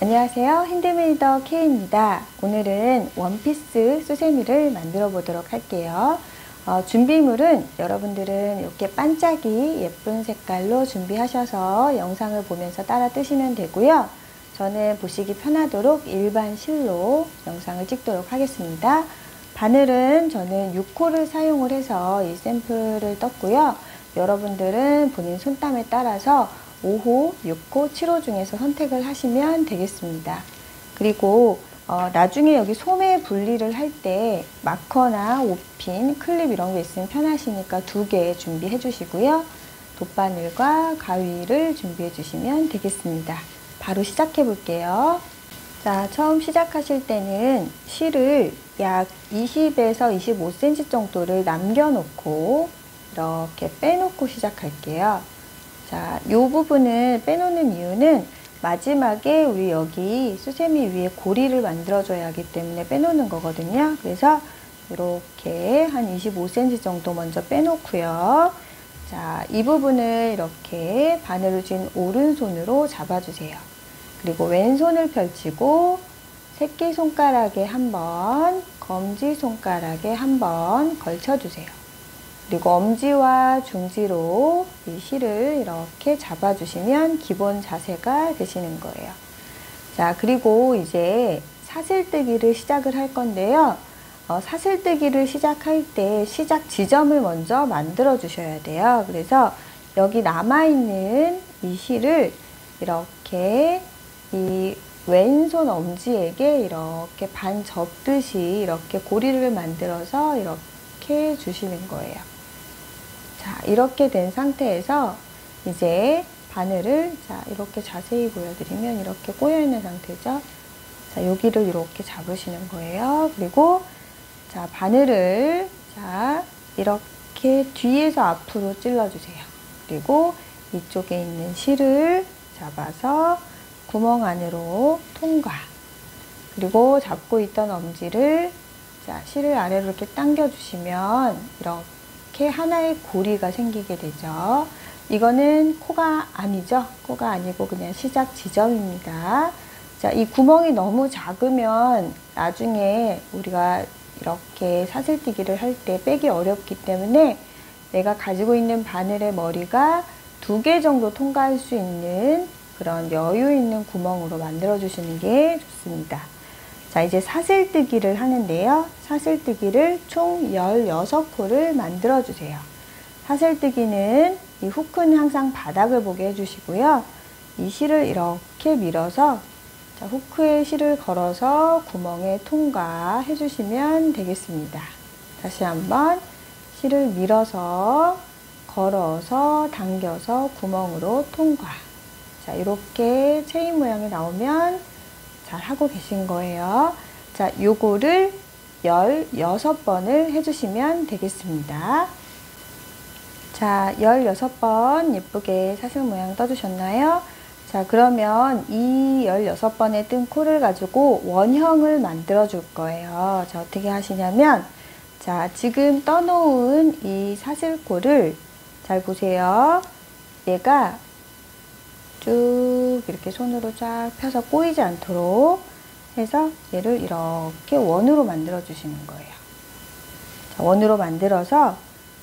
안녕하세요. 핸드메이더 K입니다. 오늘은 원피스 수세미를 만들어 보도록 할게요. 어, 준비물은 여러분들은 이렇게 반짝이 예쁜 색깔로 준비하셔서 영상을 보면서 따라 뜨시면 되고요. 저는 보시기 편하도록 일반 실로 영상을 찍도록 하겠습니다. 바늘은 저는 6호를 사용을 해서 이 샘플을 떴고요. 여러분들은 본인 손땀에 따라서 5호, 6호, 7호 중에서 선택을 하시면 되겠습니다. 그리고 어, 나중에 여기 소매 분리를 할 때 마커나 옷핀, 클립 이런 게 있으면 편하시니까 두 개 준비해 주시고요. 돗바늘과 가위를 준비해 주시면 되겠습니다. 바로 시작해 볼게요. 자, 처음 시작하실 때는 실을 약 20에서 25cm 정도를 남겨놓고 이렇게 빼놓고 시작할게요. 자, 이 부분을 빼놓는 이유는 마지막에 우리 여기 수세미 위에 고리를 만들어줘야 하기 때문에 빼놓는 거거든요. 그래서 이렇게 한 25cm 정도 먼저 빼놓고요. 자, 이 부분을 이렇게 바늘을 쥔 오른손으로 잡아주세요. 그리고 왼손을 펼치고 새끼손가락에 한 번, 검지손가락에 한 번 걸쳐주세요. 그리고 엄지와 중지로 이 실을 이렇게 잡아주시면 기본 자세가 되시는 거예요. 자, 그리고 이제 사슬뜨기를 시작을 할 건데요. 어, 사슬뜨기를 시작할 때 시작 지점을 먼저 만들어 주셔야 돼요. 그래서 여기 남아있는 이 실을 이렇게 이 왼손 엄지에게 이렇게 반 접듯이 이렇게 고리를 만들어서 이렇게 주시는 거예요. 자, 이렇게 된 상태에서 이제 바늘을 자, 이렇게 자세히 보여드리면 이렇게 꼬여 있는 상태죠. 자, 여기를 이렇게 잡으시는 거예요. 그리고 자, 바늘을 자, 이렇게 뒤에서 앞으로 찔러 주세요. 그리고 이쪽에 있는 실을 잡아서 구멍 안으로 통과. 그리고 잡고 있던 엄지를 자, 실을 아래로 이렇게 당겨 주시면 이렇게 이렇게 하나의 고리가 생기게 되죠. 이거는 코가 아니죠. 코가 아니고 그냥 시작 지점입니다. 자, 이 구멍이 너무 작으면 나중에 우리가 이렇게 사슬뜨기를 할 때 빼기 어렵기 때문에 내가 가지고 있는 바늘의 머리가 두 개 정도 통과할 수 있는 그런 여유 있는 구멍으로 만들어 주시는 게 좋습니다. 자, 이제 사슬뜨기를 하는데요. 사슬뜨기를 총 16코를 만들어 주세요. 사슬뜨기는 이 후크는 항상 바닥을 보게 해주시고요. 이 실을 이렇게 밀어서 자, 후크에 실을 걸어서 구멍에 통과해 주시면 되겠습니다. 다시 한번 실을 밀어서 걸어서 당겨서 구멍으로 통과. 자, 이렇게 체인 모양이 나오면 잘 하고 계신 거예요. 자, 요거를 16번을 해주시면 되겠습니다. 자, 16번 예쁘게 사슬 모양 떠주셨나요? 자, 그러면 이 16번에 뜬 코를 가지고 원형을 만들어 줄 거예요. 자, 어떻게 하시냐면, 자, 지금 떠놓은 이 사슬코를 잘 보세요. 얘가 쭉 이렇게 손으로 쫙 펴서 꼬이지 않도록 해서 얘를 이렇게 원으로 만들어 주시는 거예요. 자, 원으로 만들어서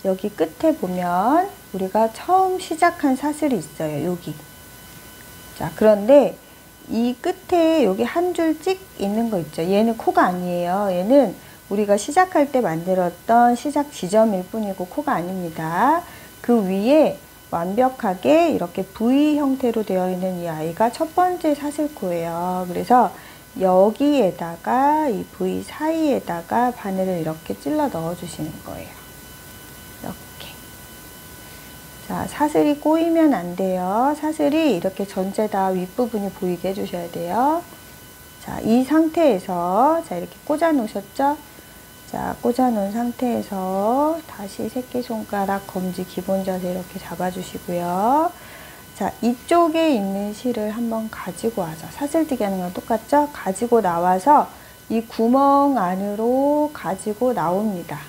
여기 끝에 보면 우리가 처음 시작한 사슬이 있어요. 여기. 자, 그런데 이 끝에 여기 한 줄 찍 있는 거 있죠. 얘는 코가 아니에요. 얘는 우리가 시작할 때 만들었던 시작 지점일 뿐이고 코가 아닙니다. 그 위에 완벽하게 이렇게 V 형태로 되어 있는 이 아이가 첫 번째 사슬코예요. 그래서 여기에다가 이 V 사이에다가 바늘을 이렇게 찔러 넣어 주시는 거예요. 이렇게. 자, 사슬이 꼬이면 안 돼요. 사슬이 이렇게 전체 다 윗부분이 보이게 해주셔야 돼요. 자, 이 상태에서 자, 이렇게 꽂아 놓으셨죠? 자, 꽂아 놓은 상태에서 다시 새끼손가락, 검지 기본 자세 이렇게 잡아주시고요. 자, 이쪽에 있는 실을 한번 가지고 와서 사슬뜨기 하는 건 똑같죠? 가지고 나와서 이 구멍 안으로 가지고 나옵니다.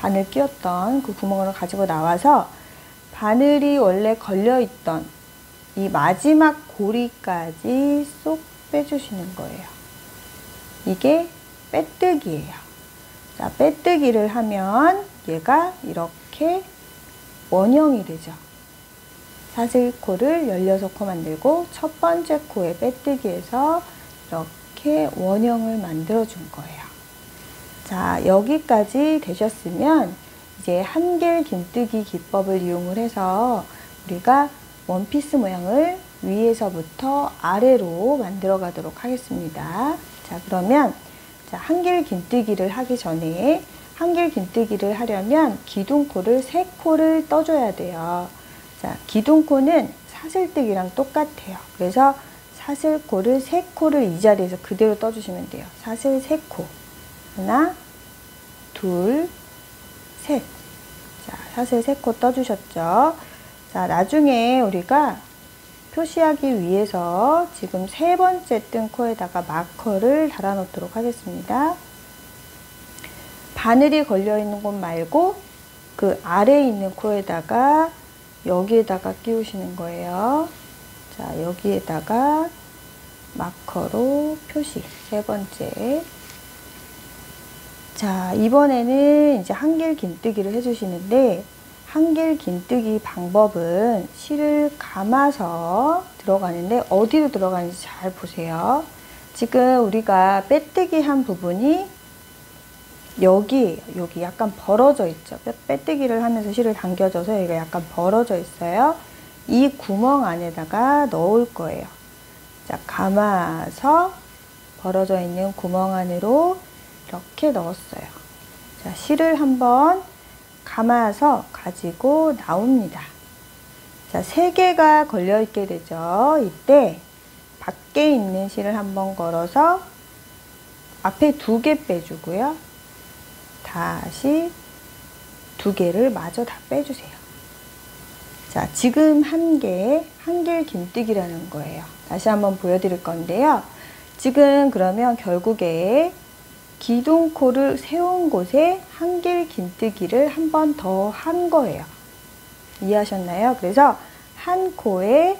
바늘 끼웠던 그 구멍으로 가지고 나와서 바늘이 원래 걸려있던 이 마지막 고리까지 쏙 빼주시는 거예요. 이게 빼뜨기예요. 자, 빼뜨기를 하면 얘가 이렇게 원형이 되죠. 사슬 코를 16코 만들고 첫 번째 코에 빼뜨기해서 이렇게 원형을 만들어 준 거예요. 자, 여기까지 되셨으면 이제 한길 긴뜨기 기법을 이용을 해서 우리가 원피스 모양을 위에서부터 아래로 만들어 가도록 하겠습니다. 자, 그러면 자, 한길 긴뜨기를 하기 전에 한길 긴뜨기를 하려면 기둥코를 세 코를 떠줘야 돼요. 자, 기둥코는 사슬뜨기랑 똑같아요. 그래서 사슬코를 세 코를 이 자리에서 그대로 떠주시면 돼요. 사슬 세 코. 하나, 둘, 셋. 자, 사슬 세 코 떠주셨죠? 자, 나중에 우리가 표시하기 위해서 지금 세 번째 뜬 코에다가 마커를 달아 놓도록 하겠습니다. 바늘이 걸려 있는 곳 말고 그 아래에 있는 코에다가 여기에다가 끼우시는 거예요. 자, 여기에다가 마커로 표시 세 번째. 자, 이번에는 이제 한길 긴뜨기를 해주시는데 한길 긴뜨기 방법은 실을 감아서 들어가는데 어디로 들어가는지 잘 보세요. 지금 우리가 빼뜨기 한 부분이 여기 여기 약간 벌어져 있죠. 빼뜨기를 하면서 실을 당겨줘서 여기가 약간 벌어져 있어요. 이 구멍 안에다가 넣을 거예요. 자, 감아서 벌어져 있는 구멍 안으로 이렇게 넣었어요. 자, 실을 한번 감아서 가지고 나옵니다. 자, 세 개가 걸려 있게 되죠. 이때 밖에 있는 실을 한번 걸어서 앞에 두 개 빼주고요. 다시 두 개를 마저 다 빼주세요. 자, 지금 한 개, 한길 긴뜨기라는 거예요. 다시 한번 보여드릴 건데요. 지금 그러면 결국에 기둥코를 세운 곳에 한길 긴뜨기를 한 번 더 한 거예요. 이해하셨나요? 그래서 한 코에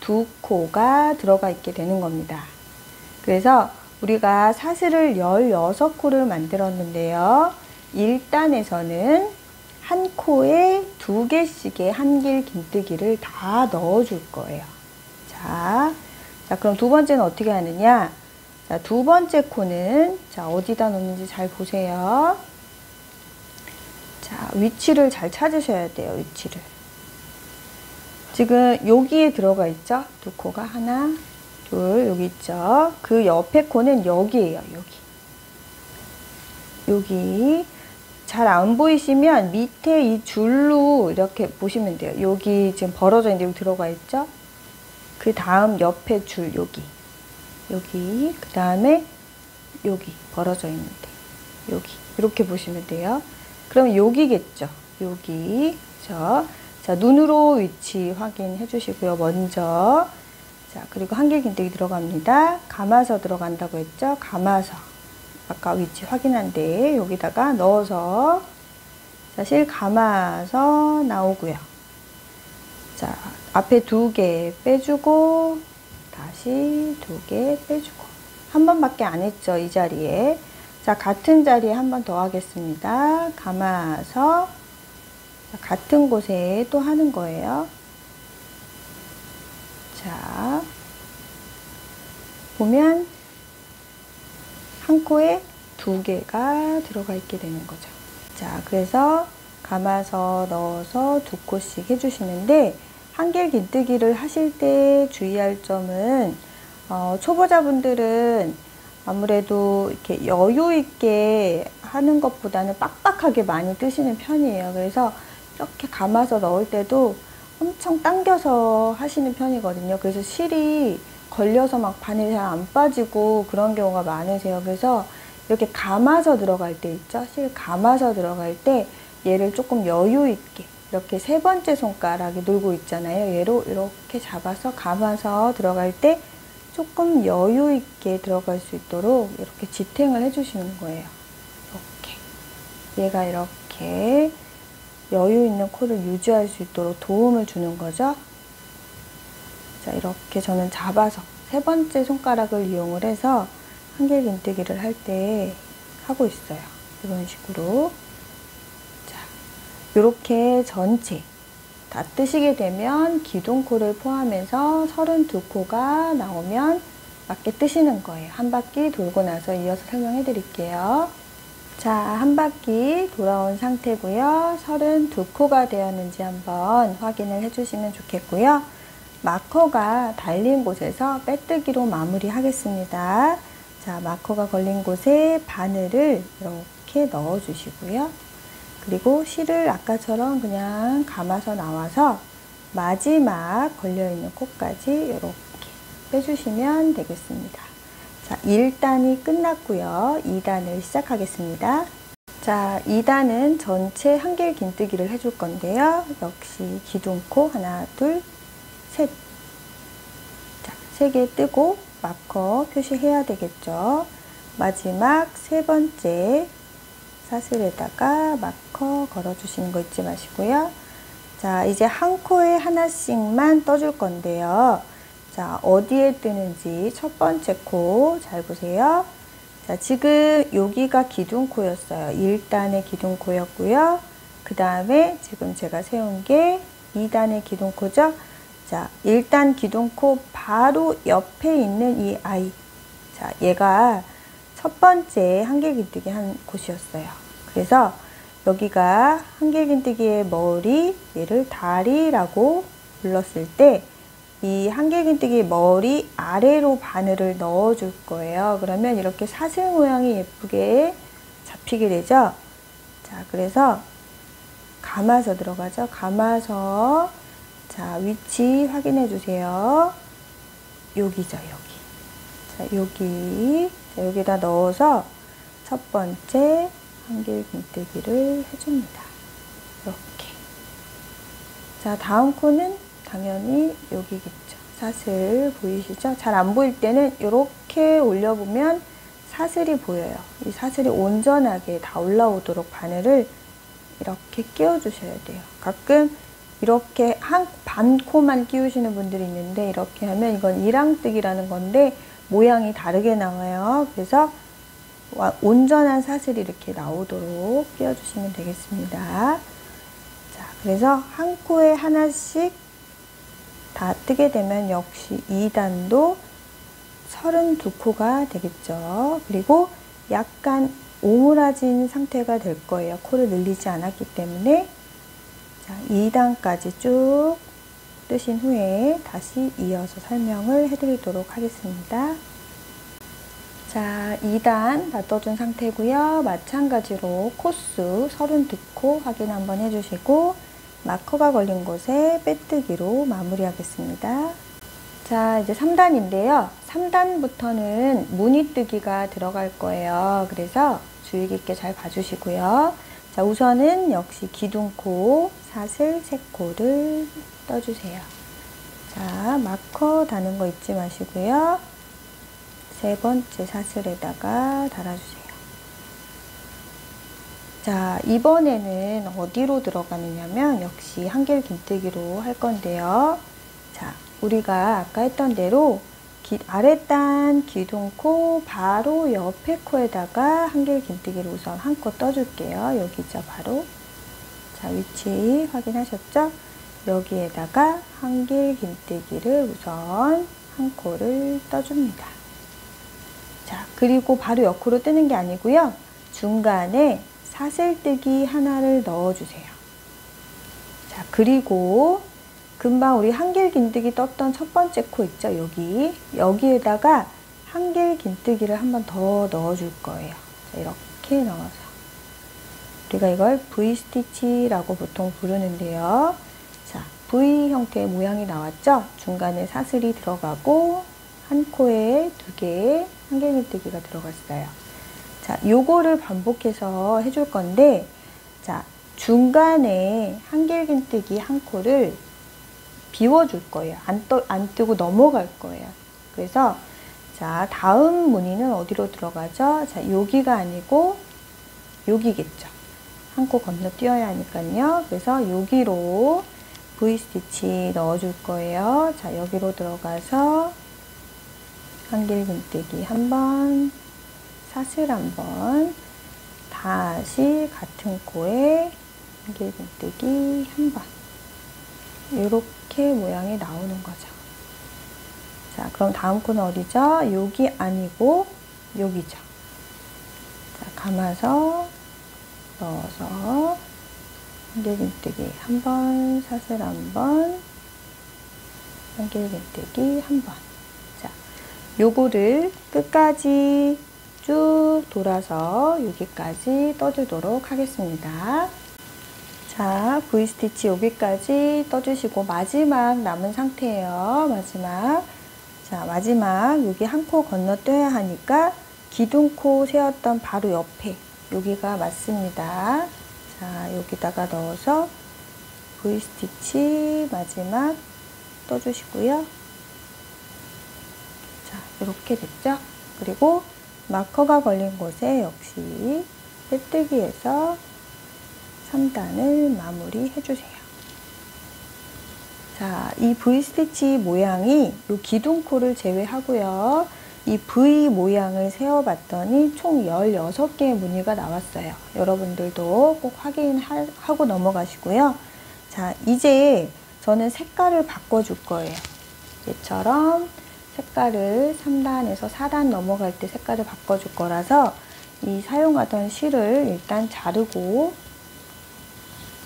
두 코가 들어가 있게 되는 겁니다. 그래서 우리가 사슬을 16코를 만들었는데요. 1단에서는 한 코에 두 개씩의 한길 긴뜨기를 다 넣어 줄 거예요. 자, 자 그럼 두 번째는 어떻게 하느냐? 자, 두 번째 코는 자 어디다 놓는지 잘 보세요. 자, 위치를 잘 찾으셔야 돼요. 위치를. 지금 여기에 들어가 있죠? 두 코가 하나, 둘 여기 있죠? 그 옆에 코는 여기에요. 여기. 여기 잘 안 보이시면 밑에 이 줄로 이렇게 보시면 돼요. 여기 지금 벌어져 있는데 여기 들어가 있죠? 그 다음 옆에 줄 여기 여기 그 다음에 여기 벌어져 있는데 여기 이렇게 보시면 돼요. 그럼 여기겠죠? 여기 저. 자 눈으로 위치 확인해 주시고요. 먼저 자 그리고 한길 긴뜨기 들어갑니다. 감아서 들어간다고 했죠? 감아서 아까 위치 확인한데 여기다가 넣어서 사실 감아서 나오고요. 자 앞에 두 개 빼주고 다시 두 개 빼주고 한 번밖에 안 했죠 이 자리에 자 같은 자리에 한 번 더 하겠습니다. 감아서 자, 같은 곳에 또 하는 거예요. 자 보면 한 코에 두 개가 들어가 있게 되는 거죠. 자, 그래서 감아서 넣어서 두 코씩 해주시는데 한길 긴뜨기를 하실 때 주의할 점은 어, 초보자분들은 아무래도 이렇게 여유 있게 하는 것보다는 빡빡하게 많이 뜨시는 편이에요. 그래서 이렇게 감아서 넣을 때도 엄청 당겨서 하시는 편이거든요. 그래서 실이 걸려서 막 바늘이 잘안 빠지고 그런 경우가 많으세요. 그래서 이렇게 감아서 들어갈 때 있죠. 실 감아서 들어갈 때 얘를 조금 여유 있게 이렇게 세 번째 손가락이 놀고 있잖아요. 얘로 이렇게 잡아서 감아서 들어갈 때 조금 여유 있게 들어갈 수 있도록 이렇게 지탱을 해주시는 거예요. 이렇게 얘가 이렇게 여유 있는 코를 유지할 수 있도록 도움을 주는 거죠. 자, 이렇게 저는 잡아서 세 번째 손가락을 이용을 해서 한길 긴뜨기를 할 때 하고 있어요. 이런 식으로. 자, 이렇게 전체 다 뜨시게 되면 기둥코를 포함해서 32코가 나오면 맞게 뜨시는 거예요. 한 바퀴 돌고 나서 이어서 설명해 드릴게요. 자, 한 바퀴 돌아온 상태고요. 32코가 되었는지 한번 확인을 해주시면 좋겠고요. 마커가 달린 곳에서 빼뜨기로 마무리 하겠습니다. 자, 마커가 걸린 곳에 바늘을 이렇게 넣어 주시고요. 그리고 실을 아까처럼 그냥 감아서 나와서 마지막 걸려있는 코까지 이렇게 빼주시면 되겠습니다. 자, 1단이 끝났고요. 2단을 시작하겠습니다. 자, 2단은 전체 한길 긴뜨기를 해줄 건데요. 역시 기둥코 하나, 둘, 셋. 자, 세 개 뜨고 마커 표시해야 되겠죠. 마지막 세 번째 사슬에다가 마커 걸어주시는 거 잊지 마시고요. 자, 이제 한 코에 하나씩만 떠줄 건데요. 자, 어디에 뜨는지 첫 번째 코 잘 보세요. 자, 지금 여기가 기둥코였어요. 1단의 기둥코였고요. 그 다음에 지금 제가 세운 게 2단의 기둥코죠. 자, 1단 기둥코 바로 옆에 있는 이 아이. 자, 얘가 첫 번째 한길긴뜨기 한 곳이었어요. 그래서 여기가 한길긴뜨기의 머리, 얘를 다리라고 불렀을 때 이 한길긴뜨기 머리 아래로 바늘을 넣어 줄 거예요. 그러면 이렇게 사슬 모양이 예쁘게 잡히게 되죠. 자, 그래서 감아서 들어가죠. 감아서 자, 위치 확인해 주세요. 여기죠, 여기. 자, 여기. 자, 여기다 넣어서 첫 번째 한길긴뜨기를 해줍니다. 이렇게. 자, 다음 코는 당연히 여기겠죠. 사슬 보이시죠? 잘 안 보일 때는 이렇게 올려보면 사슬이 보여요. 이 사슬이 온전하게 다 올라오도록 바늘을 이렇게 끼워 주셔야 돼요. 가끔 이렇게 한 반 코만 끼우시는 분들이 있는데 이렇게 하면 이건 이랑뜨기라는 건데 모양이 다르게 나와요. 그래서 온전한 사슬이 이렇게 나오도록 끼워주시면 되겠습니다. 자, 그래서 한 코에 하나씩 다 뜨게 되면 역시 2단도 32코가 되겠죠. 그리고 약간 오므라진 상태가 될 거예요. 코를 늘리지 않았기 때문에 자, 2단까지 쭉 뜨신 후에 다시 이어서 설명을 해드리도록 하겠습니다. 자, 2단 다 떠준 상태고요. 마찬가지로 코수 32코 확인 한번 해주시고 마커가 걸린 곳에 빼뜨기로 마무리하겠습니다. 자, 이제 3단인데요. 3단부터는 무늬뜨기가 들어갈 거예요. 그래서 주의 깊게 잘 봐주시고요. 자, 우선은 역시 기둥코, 사슬, 세코를 떠주세요. 자, 마커 다는 거 잊지 마시고요. 세 번째 사슬에다가 달아주세요. 자, 이번에는 어디로 들어가느냐면 역시 한길 긴뜨기로 할 건데요. 자, 우리가 아까 했던 대로 기, 아랫단 기둥코 바로 옆에 코에다가 한길 긴뜨기를 우선 한코 떠줄게요. 여기죠, 바로. 자, 위치 확인하셨죠? 여기에다가 한길 긴뜨기를 우선 한 코를 떠줍니다. 자, 그리고 바로 옆으로 뜨는 게 아니고요. 중간에 사슬뜨기 하나를 넣어주세요. 자, 그리고 금방 우리 한길 긴뜨기 떴던 첫 번째 코 있죠? 여기. 여기에다가 한길 긴뜨기를 한 번 더 넣어줄 거예요. 자, 이렇게 넣어서. 우리가 이걸 V스티치라고 보통 부르는데요. 자, V 형태의 모양이 나왔죠? 중간에 사슬이 들어가고 한 코에 두 개의 한길 긴뜨기가 들어갔어요. 자, 요거를 반복해서 해줄 건데, 자, 중간에 한길긴뜨기 한 코를 비워줄 거예요. 안, 떠, 안 뜨고 넘어갈 거예요. 그래서, 자, 다음 무늬는 어디로 들어가죠? 자, 여기가 아니고, 여기겠죠. 한 코 건너 뛰어야 하니까요. 그래서 여기로 V스티치 넣어줄 거예요. 자, 여기로 들어가서 한길긴뜨기 한 번, 사슬 한 번, 다시 같은 코에 한길긴뜨기 한 번. 이렇게 모양이 나오는 거죠. 자, 그럼 다음 코는 어디죠? 여기 아니고 여기죠. 자, 감아서 넣어서 한길긴뜨기 한 번, 사슬 한 번, 한길긴뜨기 한 번. 자, 요거를 끝까지 쭉 돌아서 여기까지 떠주도록 하겠습니다. 자, V스티치 여기까지 떠주시고 마지막 남은 상태예요. 마지막. 자, 마지막 여기 한 코 건너뛰어야 하니까 기둥코 세웠던 바로 옆에 여기가 맞습니다. 자, 여기다가 넣어서 V스티치 마지막 떠주시고요. 자, 이렇게 됐죠? 그리고 마커가 걸린 곳에 역시 빼뜨기에서 3단을 마무리 해주세요. 자, 이 V스티치 모양이 이 기둥코를 제외하고요. 이 V 모양을 세어봤더니 총 16개의 무늬가 나왔어요. 여러분들도 꼭 확인하고 넘어가시고요. 자, 이제 저는 색깔을 바꿔줄 거예요. 얘처럼 색깔을 3단에서 4단 넘어갈 때 색깔을 바꿔줄 거라서 이 사용하던 실을 일단 자르고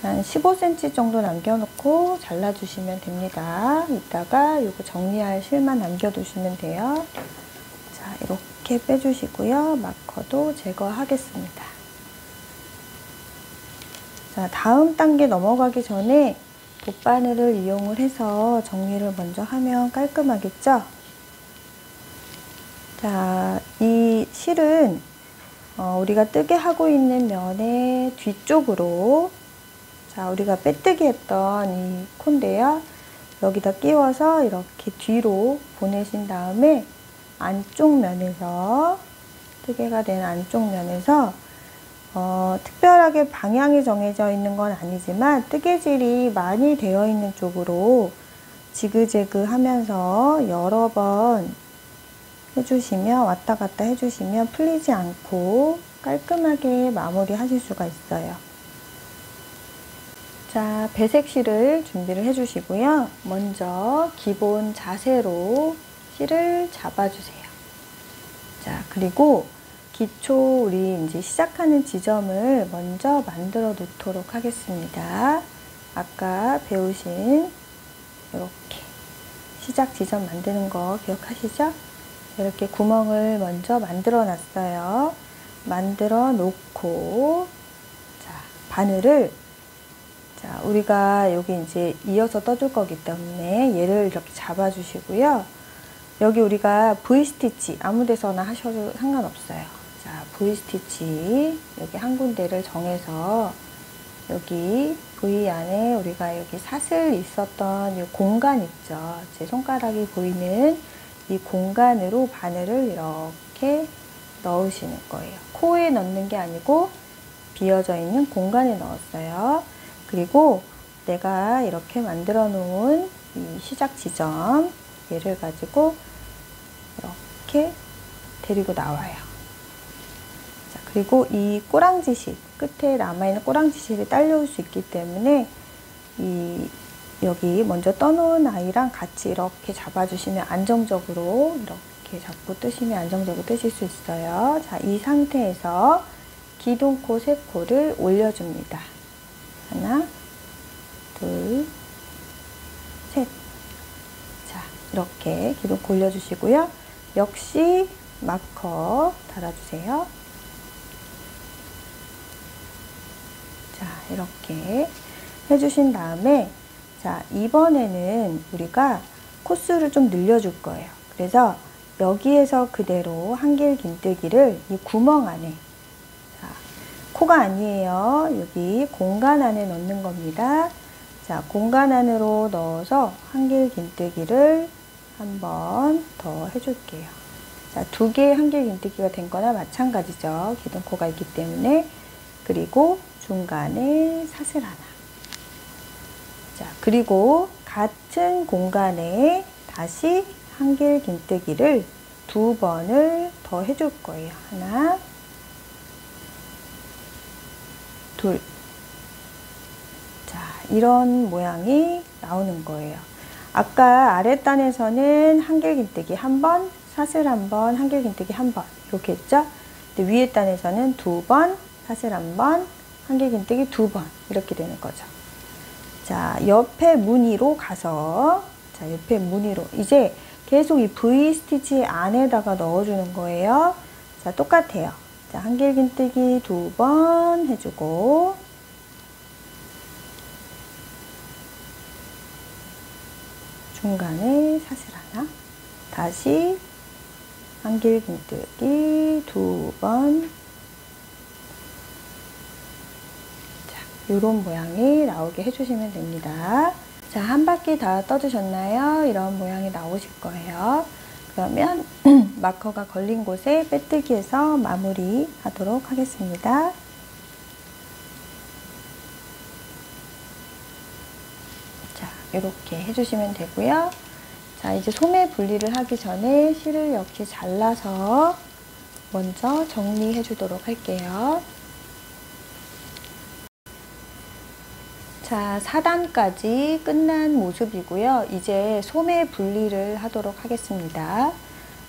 한 15cm 정도 남겨놓고 잘라주시면 됩니다. 이따가 이거 정리할 실만 남겨두시면 돼요. 자, 이렇게 빼주시고요. 마커도 제거하겠습니다. 자, 다음 단계 넘어가기 전에 돗바늘을 이용을 해서 정리를 먼저 하면 깔끔하겠죠? 자, 이 실은 어, 우리가 뜨게 하고 있는 면의 뒤쪽으로 자, 우리가 빼뜨기 했던 이 콘데요. 여기다 끼워서 이렇게 뒤로 보내신 다음에 안쪽 면에서 뜨개가 된 안쪽 면에서 어, 특별하게 방향이 정해져 있는 건 아니지만 뜨개질이 많이 되어 있는 쪽으로 지그재그 하면서 여러 번 해주시면 왔다 갔다 해주시면 풀리지 않고 깔끔하게 마무리 하실 수가 있어요. 자, 배색 실을 준비를 해주시고요. 먼저 기본 자세로 실을 잡아주세요. 자, 그리고 기초 우리 이제 시작하는 지점을 먼저 만들어 놓도록 하겠습니다. 아까 배우신 이렇게 시작 지점 만드는 거 기억하시죠? 이렇게 구멍을 먼저 만들어 놨어요. 만들어 놓고 자, 바늘을 자, 우리가 여기 이제 이어서 떠줄 거기 때문에 얘를 이렇게 잡아주시고요. 여기 우리가 V스티치 아무 데서나 하셔도 상관없어요. 자, V스티치 여기 한 군데를 정해서 여기 V 안에 우리가 여기 사슬 있었던 이 공간 있죠. 제 손가락이 보이는 이 공간으로 바늘을 이렇게 넣으시는 거예요. 코에 넣는 게 아니고 비어져 있는 공간에 넣었어요. 그리고 내가 이렇게 만들어 놓은 이 시작 지점 얘를 가지고 이렇게 데리고 나와요. 자, 그리고 이 꼬랑지실 끝에 남아있는 꼬랑지실이 딸려올 수 있기 때문에 이 여기 먼저 떠놓은 아이랑 같이 이렇게 잡아주시면 안정적으로 이렇게 잡고 뜨시면 안정적으로 뜨실 수 있어요. 자, 이 상태에서 기둥코 세 코를 올려줍니다. 하나, 둘, 셋. 자, 이렇게 기둥 올려주시고요. 역시 마커 달아주세요. 자, 이렇게 해주신 다음에 자, 이번에는 우리가 코스를 좀 늘려줄 거예요. 그래서 여기에서 그대로 한길 긴뜨기를 이 구멍 안에 코가 아니에요. 여기 공간 안에 넣는 겁니다. 자, 공간 안으로 넣어서 한길 긴뜨기를 한 번 더 해줄게요. 자, 두 개의 한길 긴뜨기가 된 거나 마찬가지죠. 기둥코가 있기 때문에. 그리고 중간에 사슬 하나. 자, 그리고 같은 공간에 다시 한길 긴뜨기를 두 번을 더 해줄 거예요. 하나, 둘. 자, 이런 모양이 나오는 거예요. 아까 아랫단에서는 한길긴뜨기 한 번, 사슬 한 번, 한길긴뜨기 한 번. 이렇게 했죠? 근데 위에 단에서는 두 번, 사슬 한 번, 한길긴뜨기 두 번. 이렇게 되는 거죠. 자, 옆에 무늬로 가서, 자, 옆에 무늬로. 이제 계속 이 V 스티치 안에다가 넣어주는 거예요. 자, 똑같아요. 자, 한길긴뜨기 두 번 해주고, 중간에 사슬 하나, 다시 한길긴뜨기 두 번, 자, 이런 모양이 나오게 해주시면 됩니다. 자, 한 바퀴 다 떠주셨나요? 이런 모양이 나오실 거예요. 그러면 마커가 걸린 곳에 빼뜨기해서 마무리 하도록 하겠습니다. 자, 이렇게 해주시면 되고요. 자, 이제 소매 분리를 하기 전에 실을 역시 잘라서 먼저 정리해 주도록 할게요. 자, 4단까지 끝난 모습이고요. 이제 소매 분리를 하도록 하겠습니다.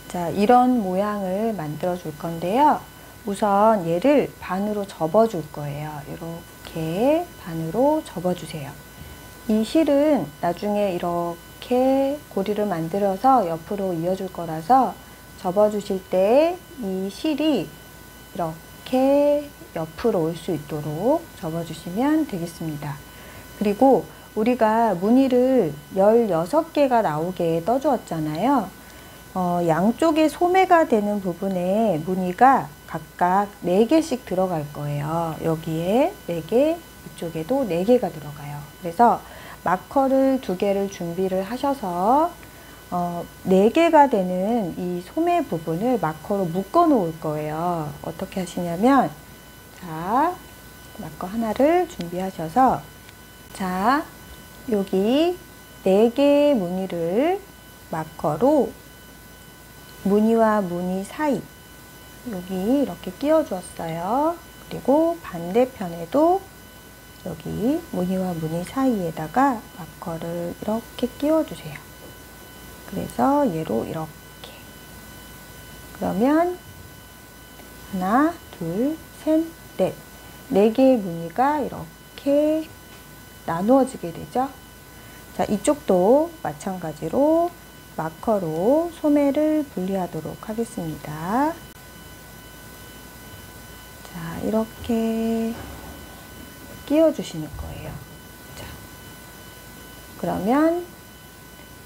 자, 이런 모양을 만들어 줄 건데요. 우선 얘를 반으로 접어 줄 거예요. 이렇게 반으로 접어 주세요. 이 실은 나중에 이렇게 고리를 만들어서 옆으로 이어줄 거라서 접어 주실 때 이 실이 이렇게 옆으로 올 수 있도록 접어 주시면 되겠습니다. 그리고 우리가 무늬를 16개가 나오게 떠주었잖아요. 어, 양쪽에 소매가 되는 부분에 무늬가 각각 4개씩 들어갈 거예요. 여기에 4개, 이쪽에도 4개가 들어가요. 그래서 마커를 2개를 준비를 하셔서 어, 4개가 되는 이 소매 부분을 마커로 묶어 놓을 거예요. 어떻게 하시냐면 자, 마커 하나를 준비하셔서 자, 여기 4개의 무늬를 마커로 무늬와 무늬 사이 여기 이렇게 끼워 주었어요. 그리고 반대편에도 여기 무늬와 무늬 사이에다가 마커를 이렇게 끼워 주세요. 그래서 얘로 이렇게 그러면 하나, 둘, 셋, 넷. 네 개의 무늬가 이렇게 나누어지게 되죠. 자, 이쪽도 마찬가지로 마커로 소매를 분리하도록 하겠습니다. 자, 이렇게 끼워주시는 거예요. 자, 그러면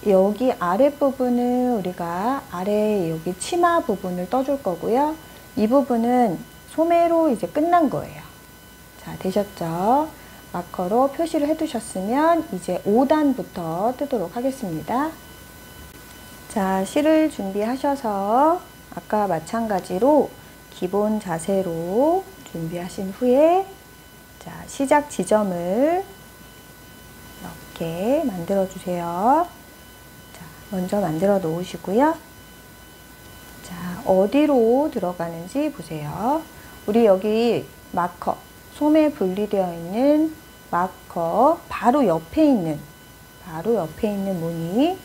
여기 아랫부분은 우리가 아래 여기 치마 부분을 떠줄 거고요. 이 부분은 소매로 이제 끝난 거예요. 자, 되셨죠? 마커로 표시를 해두셨으면 이제 5단부터 뜨도록 하겠습니다. 자, 실을 준비하셔서 아까 마찬가지로 기본 자세로 준비하신 후에 자, 시작 지점을 이렇게 만들어 주세요. 자, 먼저 만들어 놓으시고요. 자, 어디로 들어가는지 보세요. 우리 여기 마커, 소매 분리되어 있는 마커 바로 옆에 있는 바로 옆에 있는 무늬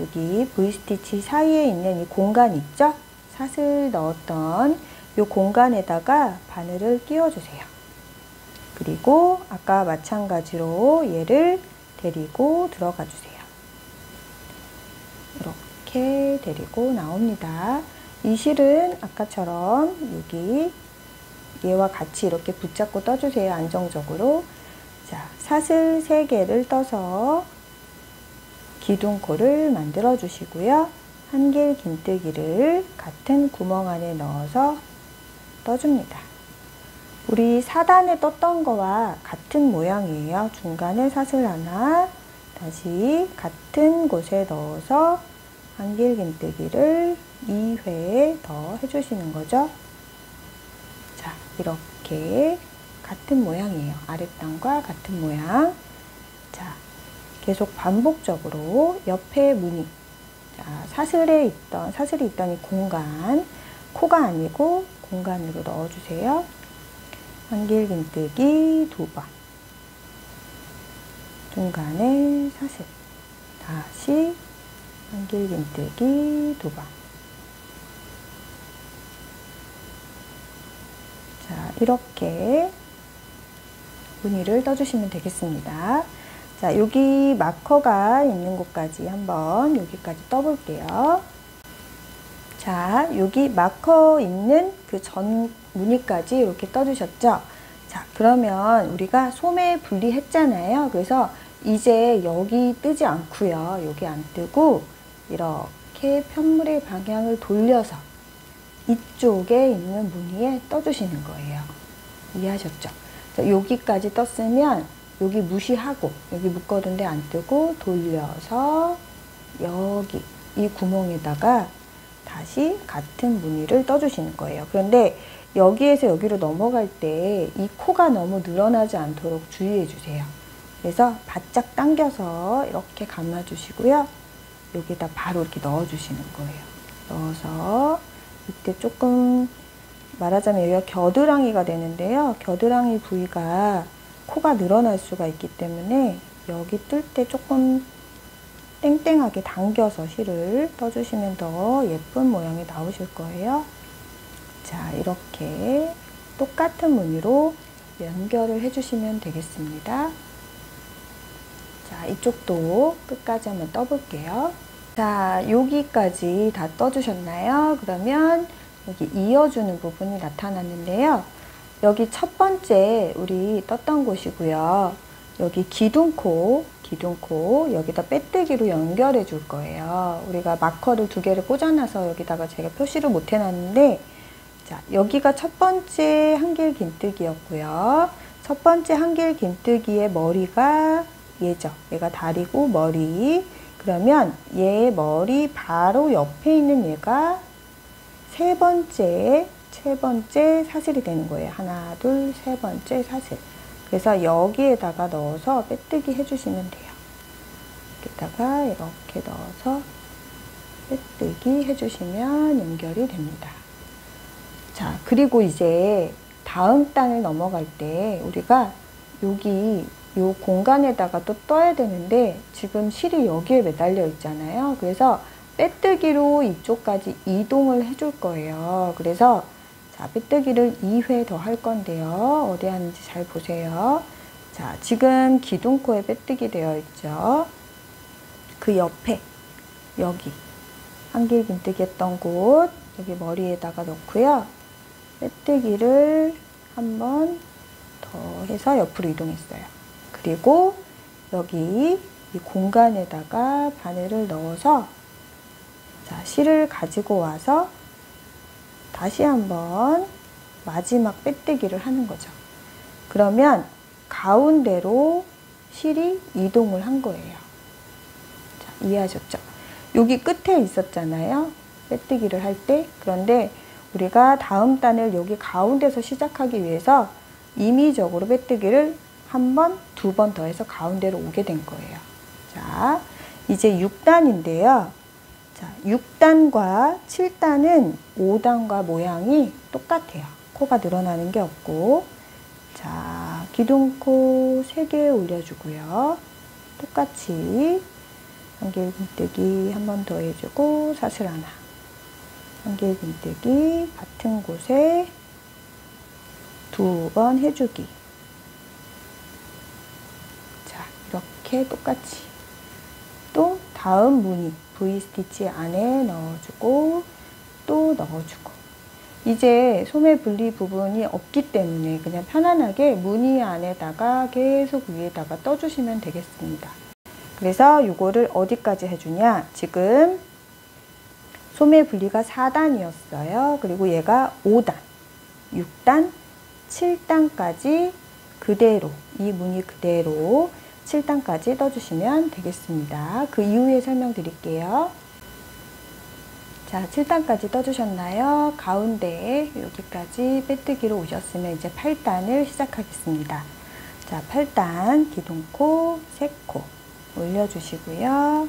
여기 V스티치 사이에 있는 이 공간 있죠? 사슬 넣었던 이 공간에다가 바늘을 끼워주세요. 그리고 아까 마찬가지로 얘를 데리고 들어가 주세요. 이렇게 데리고 나옵니다. 이 실은 아까처럼 여기 얘와 같이 이렇게 붙잡고 떠주세요. 안정적으로. 자, 사슬 3개를 떠서 기둥코를 만들어 주시고요. 한길 긴뜨기를 같은 구멍 안에 넣어서 떠줍니다. 우리 4단에 떴던 거와 같은 모양이에요. 중간에 사슬 하나, 다시 같은 곳에 넣어서 한길 긴뜨기를 2회 더 해주시는 거죠. 자, 이렇게 같은 모양이에요. 아랫단과 같은 모양. 자, 계속 반복적으로 옆에 무늬, 자, 사슬에 있던, 사슬이 있던 이 공간, 코가 아니고 공간으로 넣어주세요. 한길긴뜨기 두 번. 중간에 사슬. 다시 한길긴뜨기 두 번. 자, 이렇게 무늬를 떠주시면 되겠습니다. 자, 여기 마커가 있는 곳까지 한번 여기까지 떠볼게요. 자, 여기 마커 있는 그 전 무늬까지 이렇게 떠주셨죠? 자, 그러면 우리가 소매 분리했잖아요. 그래서 이제 여기 뜨지 않고요. 여기 안 뜨고 이렇게 편물의 방향을 돌려서 이쪽에 있는 무늬에 떠주시는 거예요. 이해하셨죠? 자, 여기까지 떴으면 여기 무시하고 여기 묶어둔 데 안 뜨고 돌려서 여기 이 구멍에다가 다시 같은 무늬를 떠주시는 거예요. 그런데 여기에서 여기로 넘어갈 때 이 코가 너무 늘어나지 않도록 주의해 주세요. 그래서 바짝 당겨서 이렇게 감아 주시고요. 여기다 바로 이렇게 넣어 주시는 거예요. 넣어서 이때 조금 말하자면 여기가 겨드랑이가 되는데요. 겨드랑이 부위가 코가 늘어날 수가 있기 때문에 여기 뜰 때 조금 땡땡하게 당겨서 실을 떠주시면 더 예쁜 모양이 나오실 거예요. 자, 이렇게 똑같은 무늬로 연결을 해주시면 되겠습니다. 자, 이쪽도 끝까지 한번 떠볼게요. 자, 여기까지 다 떠주셨나요? 그러면 여기 이어주는 부분이 나타났는데요. 여기 첫 번째 우리 떴던 곳이고요. 여기 기둥코, 기둥코 여기다 빼뜨기로 연결해 줄 거예요. 우리가 마커를 두 개를 꽂아놔서 여기다가 제가 표시를 못 해놨는데 자 여기가 첫 번째 한길 긴뜨기였고요. 첫 번째 한길 긴뜨기의 머리가 얘죠. 얘가 다리고 머리. 그러면 얘 머리 바로 옆에 있는 얘가 세 번째, 세 번째 사슬이 되는 거예요. 하나, 둘, 세 번째 사슬. 그래서 여기에다가 넣어서 빼뜨기 해주시면 돼요. 여기다가 이렇게 넣어서 빼뜨기 해주시면 연결이 됩니다. 자, 그리고 이제 다음 단을 넘어갈 때 우리가 여기 요 공간에다가 또 떠야 되는데 지금 실이 여기에 매달려 있잖아요. 그래서 빼뜨기로 이쪽까지 이동을 해줄 거예요. 그래서 자, 빼뜨기를 2회 더 할 건데요. 어디 하는지 잘 보세요. 자, 지금 기둥코에 빼뜨기 되어 있죠. 그 옆에 여기 한길 긴뜨기 했던 곳 여기 머리에다가 넣고요. 빼뜨기를 한번 더 해서 옆으로 이동했어요. 그리고 여기 이 공간에다가 바늘을 넣어서 자, 실을 가지고 와서 다시 한번 마지막 빼뜨기를 하는 거죠. 그러면 가운데로 실이 이동을 한 거예요. 자, 이해하셨죠? 여기 끝에 있었잖아요. 빼뜨기를 할 때. 그런데 우리가 다음 단을 여기 가운데서 시작하기 위해서 임의적으로 빼뜨기를 한 번, 두 번 더 해서 가운데로 오게 된 거예요. 자, 이제 6단인데요. 자, 6단과 7단은 5단과 모양이 똑같아요. 코가 늘어나는 게 없고. 자, 기둥코 3개 올려주고요. 똑같이 한길긴뜨기 한 번 더 해주고 사슬 하나. 한길긴뜨기 같은 곳에 두 번 해주기. 자, 이렇게 똑같이 또 다음 무늬 V 스티치 안에 넣어주고 또 넣어주고 이제 소매 분리 부분이 없기 때문에 그냥 편안하게 무늬 안에다가 계속 위에다가 떠주시면 되겠습니다. 그래서 이거를 어디까지 해주냐 지금 소매 분리가 4단이었어요. 그리고 얘가 5단, 6단, 7단까지 그대로 이 무늬 그대로 7단까지 떠주시면 되겠습니다. 그 이후에 설명드릴게요. 자, 7단까지 떠주셨나요? 가운데 여기까지 빼뜨기로 오셨으면 이제 8단을 시작하겠습니다. 자, 8단 기둥코, 세코 올려주시고요.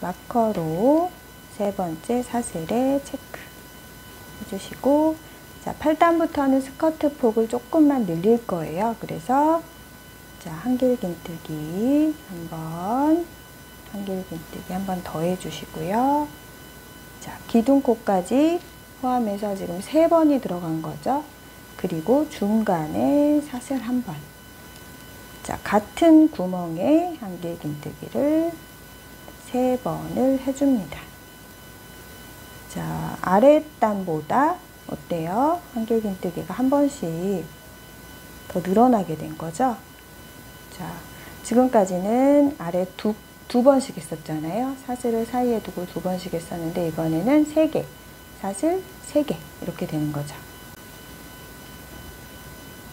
마커로 세 번째 사슬에 체크 해주시고 자 8단부터는 스커트 폭을 조금만 늘릴 거예요. 그래서 자 한길긴뜨기 한번 한길긴뜨기 한번 더 해주시고요. 자 기둥코까지 포함해서 지금 세 번이 들어간 거죠. 그리고 중간에 사슬 한 번. 자, 같은 구멍에 한길긴뜨기를 세 번을 해줍니다. 자, 아랫단보다 어때요? 한길긴뜨기가 한 번씩 더 늘어나게 된 거죠? 자, 지금까지는 아래 두, 두 번씩 했었잖아요. 사슬을 사이에 두고 두 번씩 했었는데 이번에는 세 개, 사슬 세 개 이렇게 되는 거죠.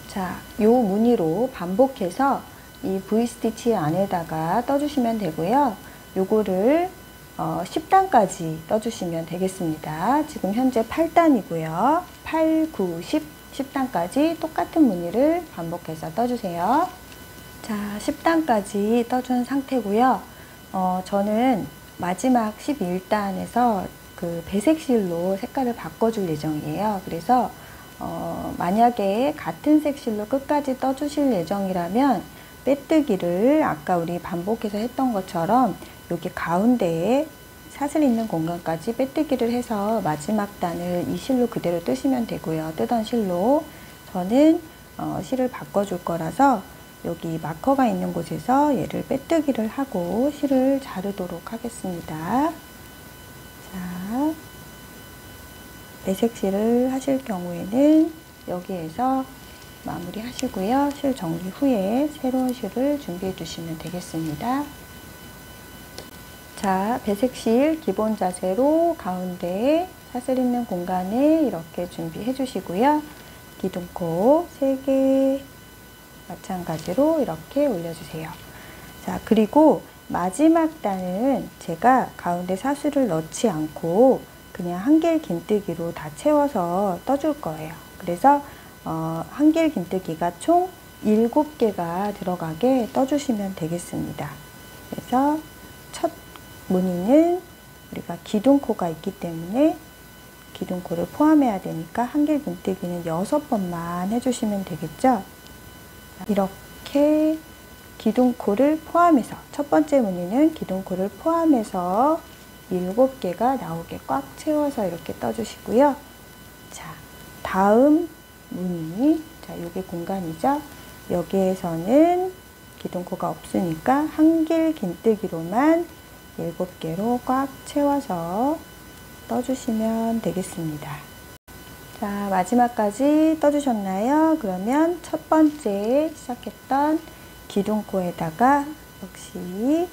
자, 요 무늬로 반복해서 이 V스티치 안에다가 떠주시면 되고요. 요거를 어, 10단까지 떠주시면 되겠습니다. 지금 현재 8단이고요. 8, 9, 10, 10단까지 똑같은 무늬를 반복해서 떠주세요. 자, 10단까지 떠준 상태고요. 어, 저는 마지막 11단에서 그 배색실로 색깔을 바꿔줄 예정이에요. 그래서 어, 만약에 같은 색실로 끝까지 떠주실 예정이라면 빼뜨기를 아까 우리 반복해서 했던 것처럼 여기 가운데에 사슬 있는 공간까지 빼뜨기를 해서 마지막 단을 이 실로 그대로 뜨시면 되고요. 뜨던 실로 저는 어, 실을 바꿔줄 거라서 여기 마커가 있는 곳에서 얘를 빼뜨기를 하고 실을 자르도록 하겠습니다. 자, 매색실을 하실 경우에는 여기에서 마무리 하시고요. 실 정리 후에 새로운 실을 준비해 주시면 되겠습니다. 자, 배색실 기본 자세로 가운데 사슬 있는 공간에 이렇게 준비해 주시고요. 기둥코 3개 마찬가지로 이렇게 올려주세요. 자, 그리고 마지막 단은 제가 가운데 사슬을 넣지 않고 그냥 한길 긴뜨기로 다 채워서 떠줄 거예요. 그래서 어, 한길 긴뜨기가 총 7개가 들어가게 떠주시면 되겠습니다. 그래서 첫 무늬는 우리가 기둥코가 있기 때문에 기둥코를 포함해야 되니까 한길 긴뜨기는 6번만 해주시면 되겠죠. 이렇게 기둥코를 포함해서 첫 번째 무늬는 기둥코를 포함해서 7개가 나오게 꽉 채워서 이렇게 떠주시고요. 자, 다음 무늬, 자, 요게 공간이죠. 여기에서는 기둥코가 없으니까 한길 긴뜨기로만 7개로 꽉 채워서 떠주시면 되겠습니다. 자, 마지막까지 떠주셨나요? 그러면 첫 번째 시작했던 기둥코에다가 역시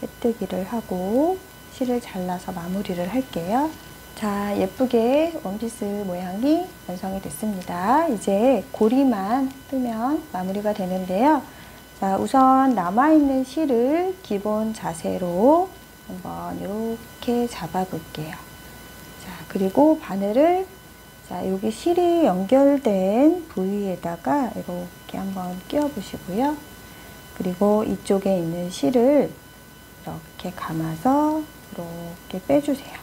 빼뜨기를 하고 실을 잘라서 마무리를 할게요. 자, 예쁘게 원피스 모양이 완성이 됐습니다. 이제 고리만 뜨면 마무리가 되는데요. 자, 우선 남아있는 실을 기본 자세로 한번 이렇게 잡아 볼게요. 자, 그리고 바늘을 자, 여기 실이 연결된 부위에다가 이렇게 한번 끼워 보시고요. 그리고 이쪽에 있는 실을 이렇게 감아서 이렇게 빼주세요.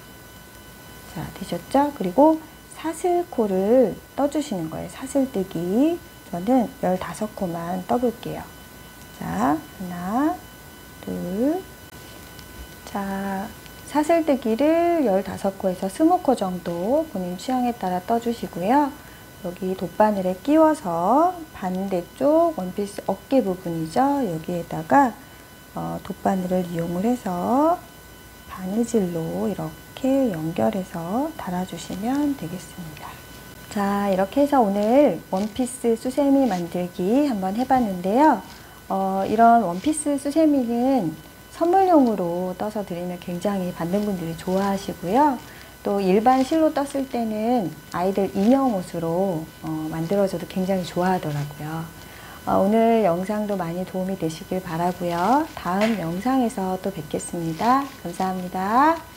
자, 되셨죠? 그리고 사슬코를 떠주시는 거예요. 사슬뜨기. 저는 15코만 떠볼게요. 자, 하나, 둘. 자, 사슬뜨기를 15코에서 20코 정도 본인 취향에 따라 떠주시고요. 여기 돗바늘에 끼워서 반대쪽 원피스 어깨 부분이죠. 여기에다가 어, 돗바늘을 이용을 해서 바느질로 이렇게 연결해서 달아주시면 되겠습니다. 자 이렇게 해서 오늘 원피스 수세미 만들기 한번 해봤는데요. 어, 이런 원피스 수세미는 선물용으로 떠서 드리면 굉장히 받는 분들이 좋아하시고요. 또 일반 실로 떴을 때는 아이들 인형 옷으로 어, 만들어줘도 굉장히 좋아하더라고요. 어, 오늘 영상도 많이 도움이 되시길 바라고요. 다음 영상에서 또 뵙겠습니다. 감사합니다.